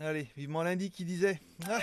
Allez, vivement lundi qui disait. Ah.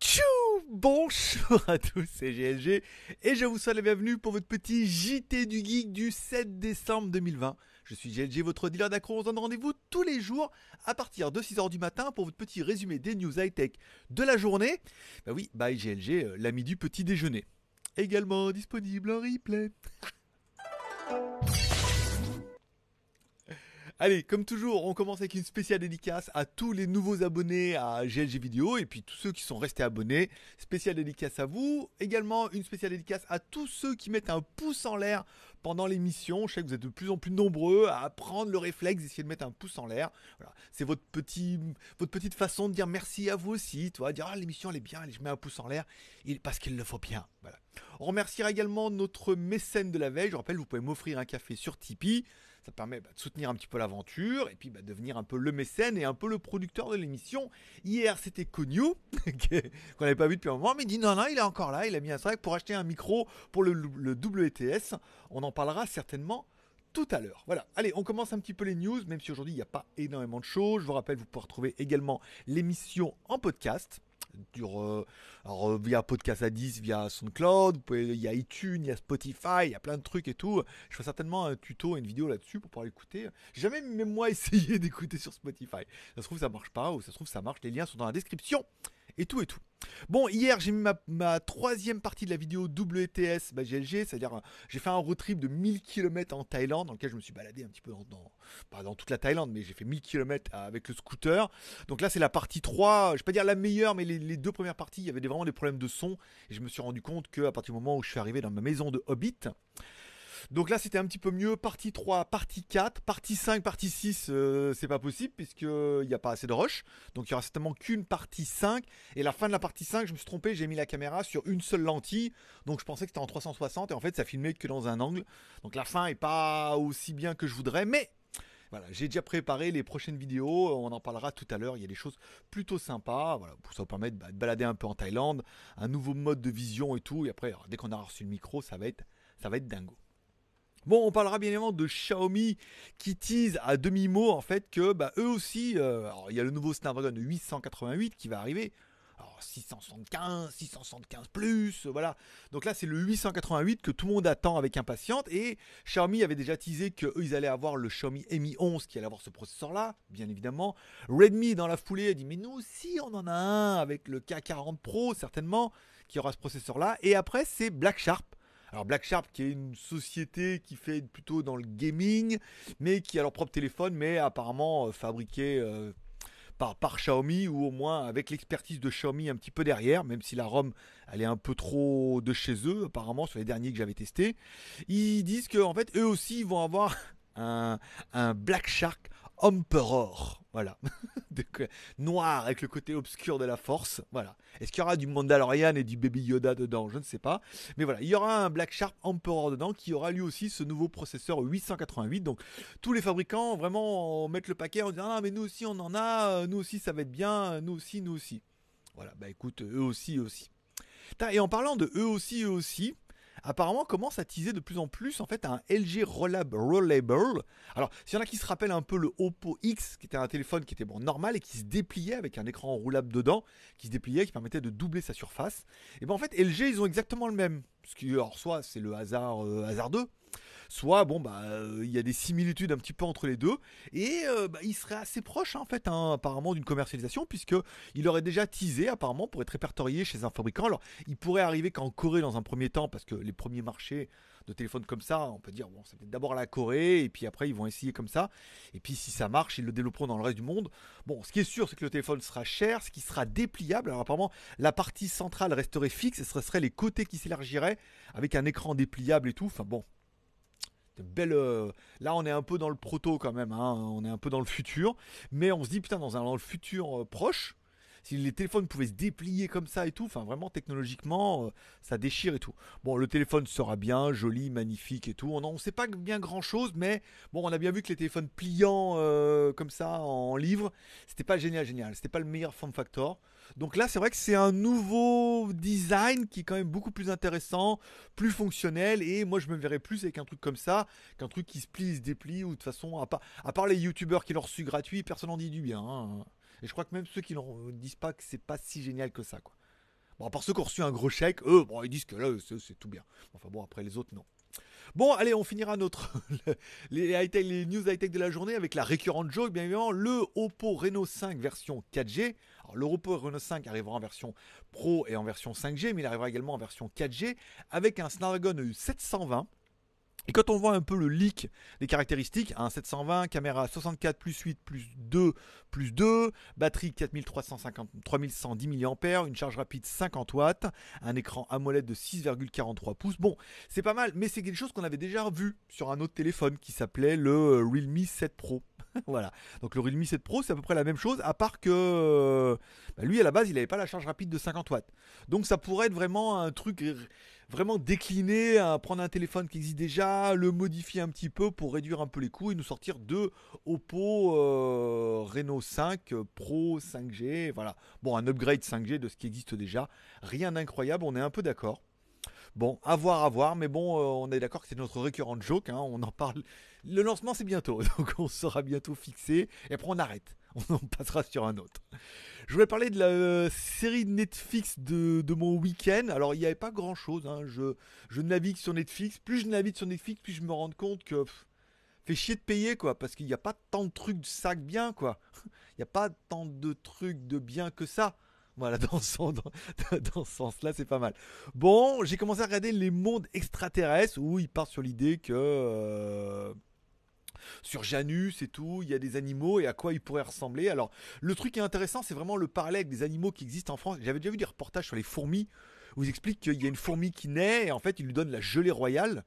Tchou Bonjour à tous, c'est GLG et je vous souhaite la bienvenue pour votre petit JT du Geek du 7 décembre 2020. Je suis GLG, votre dealer d'accro. On se donne rendez-vous tous les jours à partir de 6h du matin pour votre petit résumé des news high-tech de la journée. Bah oui, bye GLG, euh, l'ami du petit déjeuner. Également disponible en replay. Allez, comme toujours, on commence avec une spéciale dédicace à tous les nouveaux abonnés à GLG Vidéo et puis tous ceux qui sont restés abonnés. Spéciale dédicace à vous. Également une spéciale dédicace à tous ceux qui mettent un pouce en l'air pendant l'émission. Je sais que vous êtes de plus en plus nombreux à prendre le réflexe d'essayer de mettre un pouce en l'air. Voilà. C'est votre, votre petite façon de dire merci à vous aussi. Tu vois, dire ah, l'émission elle est bien, je mets un pouce en l'air parce qu'il le faut bien. Voilà. On remerciera également notre mécène de la veille. Je rappelle, vous pouvez m'offrir un café sur Tipeee. Ça permet bah, de soutenir un petit peu l'aventure et puis bah, devenir un peu le mécène et un peu le producteur de l'émission. Hier, c'était Cognu, qu'on n'avait pas vu depuis un moment, mais il dit non, non, il est encore là. Il a mis un strike pour acheter un micro pour le, le WTS. On en parlera certainement tout à l'heure. Voilà, allez, on commence un petit peu les news, même si aujourd'hui il n'y a pas énormément de choses. Je vous rappelle, vous pouvez retrouver également l'émission en podcast euh, alors, euh, via Podcast à 10, via SoundCloud, il y a iTunes, il y a Spotify, il y a plein de trucs et tout. Je ferai certainement un tuto et une vidéo là-dessus pour pouvoir l'écouter. Jamais même moi essayé d'écouter sur Spotify. Ça se trouve ça marche pas ou ça se trouve ça marche. Les liens sont dans la description et tout et tout. Bon, hier j'ai mis ma, troisième partie de la vidéo WTS bah, GLG, c'est-à-dire euh, j'ai fait un road trip de 1000 km en Thaïlande, dans lequel je me suis baladé un petit peu dans toute la Thaïlande, mais j'ai fait 1000 km avec le scooter. Donc là c'est la partie 3, je vais pas dire la meilleure, mais les, deux premières parties, il y avait vraiment des problèmes de son, et je me suis rendu compte qu'à partir du moment où je suis arrivé dans ma maison de Hobbit, donc là, c'était un petit peu mieux. Partie 3, partie 4, partie 5, partie 6, euh, c'est pas possible puisqu'il n'y a pas assez de rush. Donc il y aura certainement qu'une partie 5. Et la fin de la partie 5, je me suis trompé, j'ai mis la caméra sur une seule lentille. Donc je pensais que c'était en 360 et en fait, ça filmait que dans un angle. Donc la fin est pas aussi bien que je voudrais, mais voilà, j'ai déjà préparé les prochaines vidéos, on en parlera tout à l'heure, il y a des choses plutôt sympas, voilà, pour ça vous permettre bah, de balader un peu en Thaïlande, un nouveau mode de vision et tout, et après, dès qu'on aura reçu le micro, ça va ça va être dingo. Bon, on parlera bien évidemment de Xiaomi qui tease à demi-mot en fait que bah, eux aussi, euh, il y a le nouveau Snapdragon 888 qui va arriver. Alors 675, 675 plus, voilà. Donc là c'est le 888 que tout le monde attend avec impatience et Xiaomi avait déjà teasé qu'eux ils allaient avoir le Xiaomi Mi 11 qui allait avoir ce processeur là, bien évidemment. Redmi dans la foulée a dit mais nous aussi on en a un avec le K40 Pro certainement qui aura ce processeur là et après c'est Black Sharp alors Black Sharp qui est une société qui fait plutôt dans le gaming, mais qui a leur propre téléphone, mais apparemment euh, fabriqué euh, par, par Xiaomi ou au moins avec l'expertise de Xiaomi un petit peu derrière, même si la ROM elle est un peu trop de chez eux apparemment sur les derniers que j'avais testés. Ils disent qu'en fait eux aussi vont avoir un, un Black Shark Emperor. Voilà. Noir avec le côté obscur de la force. Voilà. Est-ce qu'il y aura du Mandalorian et du Baby Yoda dedans? Je ne sais pas. Mais voilà, il y aura un Black Shark Emperor dedans qui aura lui aussi ce nouveau processeur 888. Donc tous les fabricants vraiment mettent le paquet en disant Ah, mais nous aussi on en a, nous aussi ça va être bien, nous aussi, nous aussi. Voilà, bah écoute, eux aussi, eux aussi. Et en parlant de eux aussi, eux aussi, apparemment commence à teaser de plus en plus en fait un LG Rolab Rollable. Alors, s'il y en a qui se rappellent un peu le Oppo X, qui était un téléphone qui était bon normal et qui se dépliait avec un écran roulable dedans, qui se dépliait, qui permettait de doubler sa surface. Et ben en fait, LG ils ont exactement le même. Ce qui, alors, soit c'est le hasard euh, hasardeux, soit bon bah euh, il y a des similitudes un petit peu entre les deux et euh, bah, il serait assez proche hein, en fait hein, apparemment d'une commercialisation puisque il aurait déjà teasé apparemment pour être répertorié chez un fabricant. Alors il pourrait arriver qu'en Corée dans un premier temps parce que les premiers marchés de téléphones comme ça, on peut dire bon, c'est d'abord la Corée et puis après ils vont essayer comme ça et puis si ça marche, ils le développeront dans le reste du monde. Bon, ce qui est sûr, c'est que le téléphone sera cher, ce qui sera dépliable. Alors apparemment, la partie centrale resterait fixe ce seraient les côtés qui s'élargiraient avec un écran dépliable et tout. Enfin bon, belle. Euh, là, on est un peu dans le proto quand même. Hein. On est un peu dans le futur. Mais on se dit, putain, dans, un, le futur euh, proche, Si les téléphones pouvaient se déplier comme ça et tout, enfin vraiment technologiquement, euh, ça déchire et tout. Bon, le téléphone sera bien, joli, magnifique et tout. On ne sait pas bien grand chose, mais bon, on a bien vu que les téléphones pliants euh, comme ça en livre, c'était pas génial, génial. C'était pas le meilleur form factor. Donc là, c'est vrai que c'est un nouveau design qui est quand même beaucoup plus intéressant, plus fonctionnel. Et moi, je me verrais plus avec un truc comme ça qu'un truc qui se plie, se déplie. Ou de toute façon, à part, les youtubeurs qui l'ont reçu gratuit, personne n'en dit du bien. Hein. Et je crois que même ceux qui ne disent pas que c'est pas si génial que ça. Quoi. Bon, à part ceux qui ont reçu un gros chèque, eux, bon, ils disent que là, c'est tout bien. Enfin bon, après les autres, non. Bon, allez, on finira notre les, les news high-tech de la journée avec la récurrente joke, bien évidemment, le Oppo Reno 5 version 4G. Alors, le Oppo Reno 5 arrivera en version Pro et en version 5G, mais il arrivera également en version 4G avec un Snapdragon 720 et quand on voit un peu le leak des caractéristiques, un 720, caméra 64 plus 8 plus 2 plus 2, batterie 4350, 3110 mAh, une charge rapide 50 watts, un écran AMOLED de 6,43 pouces. Bon, c'est pas mal, mais c'est quelque chose qu'on avait déjà vu sur un autre téléphone qui s'appelait le Realme 7 Pro. voilà. Donc le Realme 7 Pro, c'est à peu près la même chose, à part que bah, lui à la base, il n'avait pas la charge rapide de 50 watts. Donc ça pourrait être vraiment un truc vraiment décliner, à prendre un téléphone qui existe déjà, le modifier un petit peu pour réduire un peu les coûts et nous sortir deux Oppo euh, Reno 5 Pro 5G. Voilà. Bon, un upgrade 5G de ce qui existe déjà. Rien d'incroyable, on est un peu d'accord. Bon, à voir, à voir, mais bon, euh, on est d'accord que c'est notre récurrent joke, hein, on en parle. Le lancement c'est bientôt, donc on sera bientôt fixé, et après on arrête, on passera sur un autre. Je voulais parler de la euh, série Netflix de, mon week-end. Alors, il n'y avait pas grand-chose. Hein. Je, navigue sur Netflix. Plus je navigue sur Netflix, plus je me rends compte que... fait chier de payer, quoi. Parce qu'il n'y a pas tant de trucs de sac bien, quoi. Il n'y a pas tant de trucs de bien que ça. Voilà, dans ce, dans, sens-là, c'est pas mal. Bon, j'ai commencé à regarder les mondes extraterrestres où il part sur l'idée que... Euh, sur Janus et tout, il y a des animaux et à quoi ils pourraient ressembler. Alors, le truc qui est intéressant, c'est vraiment le parallèle avec des animaux qui existent en France. J'avais déjà vu des reportages sur les fourmis où ils expliquent qu'il y a une fourmi qui naît et en fait, ils lui donnent la gelée royale.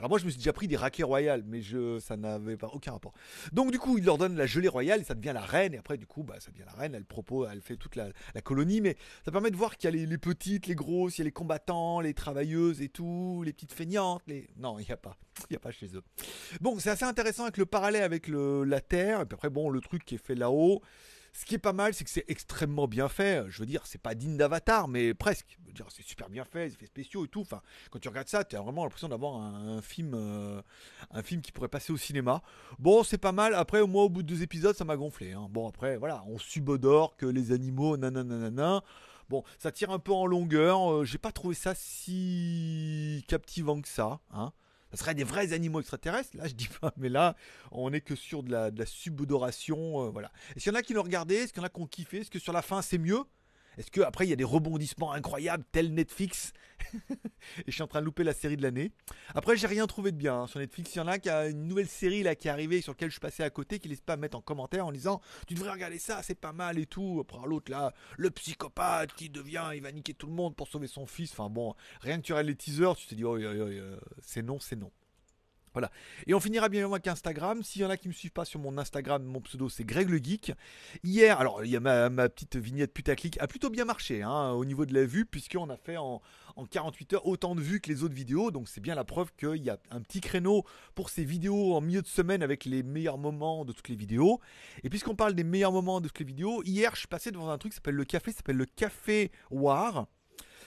Alors moi je me suis déjà pris des raquets royales, mais je, ça n'avait pas aucun rapport. Donc du coup il leur donne la gelée royale et ça devient la reine. Et après du coup bah, ça devient la reine, elle propose, elle fait toute la, colonie. Mais ça permet de voir qu'il y a les, petites, les grosses, il y a les combattants, les travailleuses et tout, les petites feignantes. Les... Non il n'y a pas, il n'y a pas chez eux. Bon c'est assez intéressant avec le parallèle avec le, la Terre. Et puis après bon le truc qui est fait là-haut. Ce qui est pas mal, c'est que c'est extrêmement bien fait. Je veux dire, c'est pas digne d'Avatar, mais presque. Je veux dire, c'est super bien fait, effets spéciaux et tout. Enfin, quand tu regardes ça, tu as vraiment l'impression d'avoir un, film, euh, un film qui pourrait passer au cinéma. Bon, c'est pas mal. Après, moi, au bout de deux épisodes, ça m'a gonflé. Hein. Bon, après, voilà, on subodore que les animaux, nanana. Bon, ça tire un peu en longueur. Euh, j'ai pas trouvé ça si captivant que ça. Hein ça serait des vrais animaux extraterrestres. Là, je dis pas, mais là, on est que sur de la, de la subodoration. Euh, voilà. Est-ce qu'il y en a qui l'ont regardé? Est-ce qu'il y en a qui ont kiffé? Est-ce que sur la fin, c'est mieux? Est-ce qu'après, il y a des rebondissements incroyables, tel Netflix Et je suis en train de louper la série de l'année. Après, j'ai rien trouvé de bien. Hein. Sur Netflix, il y en a qui a une nouvelle série là qui est arrivée sur laquelle je suis passé à côté, qui laisse pas mettre en commentaire en disant Tu devrais regarder ça, c'est pas mal et tout. Après, l'autre là, le psychopathe qui devient, il va niquer tout le monde pour sauver son fils. Enfin bon, rien que tu regardes les teasers, tu te dis Oh, c'est non, c'est non. Voilà. Et on finira bien avec Instagram. S'il y en a qui me suivent pas sur mon Instagram, mon pseudo c'est Greg le Geek. Hier, alors il y a ma, petite vignette putaclic a plutôt bien marché hein, au niveau de la vue, puisqu'on a fait en, 48 heures autant de vues que les autres vidéos. Donc c'est bien la preuve qu'il y a un petit créneau pour ces vidéos en milieu de semaine avec les meilleurs moments de toutes les vidéos. Et puisqu'on parle des meilleurs moments de toutes les vidéos, hier je suis passé devant un truc qui s'appelle le café, s'appelle le Café War.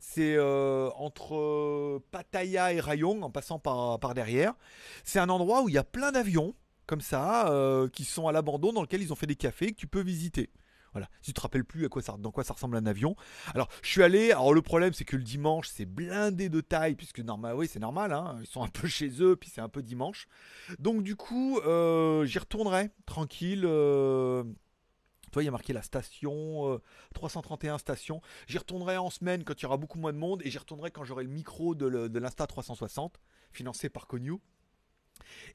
C'est euh, entre euh, Pattaya et Rayong, en passant par, par derrière. C'est un endroit où il y a plein d'avions, comme ça, euh, qui sont à l'abandon, dans lequel ils ont fait des cafés que tu peux visiter. Voilà. Si tu te rappelles plus à quoi ça, dans quoi ça ressemble un avion. Alors, je suis allé. Alors, le problème, c'est que le dimanche, c'est blindé de taille, puisque normal, oui, c'est normal. Hein, ils sont un peu chez eux, puis c'est un peu dimanche. Donc, du coup, j'y retournerai tranquille. Il y a marqué la station 331 euh, station. J'y retournerai en semaine quand il y aura beaucoup moins de monde et j'y retournerai quand j'aurai le micro de l'Insta 360 financé par Connew.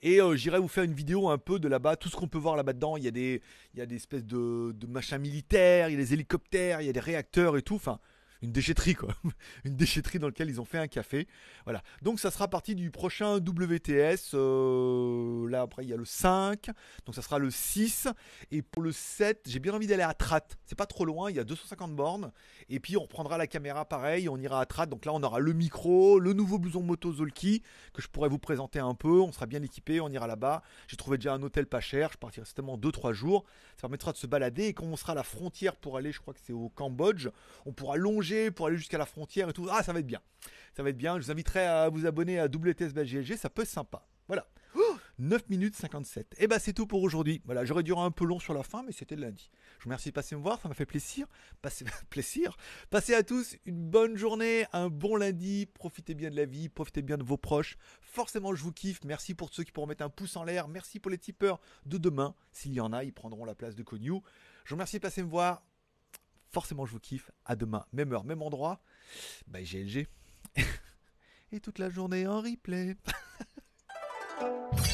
Et euh, j'irai vous faire une vidéo un peu de là-bas, tout ce qu'on peut voir là-bas dedans. Il y a des, il y a des espèces de, de machins militaires, il y a des hélicoptères, il y a des réacteurs et tout. Enfin, une déchetterie quoi, une déchetterie dans laquelle ils ont fait un café. Voilà. Donc ça sera partie du prochain WTS. Euh, là après il y a le 5, donc ça sera le 6 et pour le 7, j'ai bien envie d'aller à Trat. C'est pas trop loin, il y a 250 bornes et puis on reprendra la caméra pareil, on ira à Trat. Donc là on aura le micro, le nouveau blouson moto Zolki que je pourrais vous présenter un peu. On sera bien équipé, on ira là-bas. J'ai trouvé déjà un hôtel pas cher. Je partirai certainement 2-3 jours. Ça permettra de se balader et quand on sera à la frontière pour aller, je crois que c'est au Cambodge, on pourra longer pour aller jusqu'à la frontière et tout. Ah, ça va être bien. Ça va être bien. Je vous inviterai à vous abonner à WTS ça peut être sympa. Voilà. 9 minutes 57. Et eh bah ben, c'est tout pour aujourd'hui. Voilà, j'aurais duré un peu long sur la fin, mais c'était le lundi. Je vous remercie de passer me voir, ça m'a fait plaisir. Passez, plaisir. Passez à tous une bonne journée, un bon lundi. Profitez bien de la vie, profitez bien de vos proches. Forcément, je vous kiffe. Merci pour ceux qui pourront mettre un pouce en l'air. Merci pour les tipeurs de demain. S'il y en a, ils prendront la place de Cognou. Je vous remercie de passer me voir. Forcément, je vous kiffe. À demain, même heure, même endroit. Bye GLG. Et toute la journée en replay.